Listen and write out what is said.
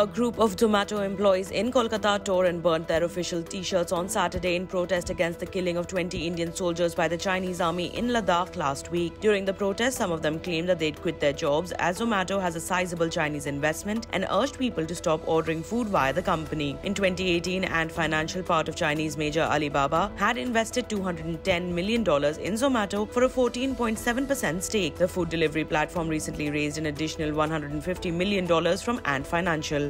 A group of Zomato employees in Kolkata tore and burnt their official t-shirts on Saturday in protest against the killing of 20 Indian soldiers by the Chinese army in Ladakh last week. During the protest, some of them claimed that they'd quit their jobs as Zomato has a sizable Chinese investment and urged people to stop ordering food via the company. In 2018, Ant Financial part of Chinese major Alibaba had invested $210 million in Zomato for a 14.7% stake. The food delivery platform recently raised an additional $150 million from Ant Financial.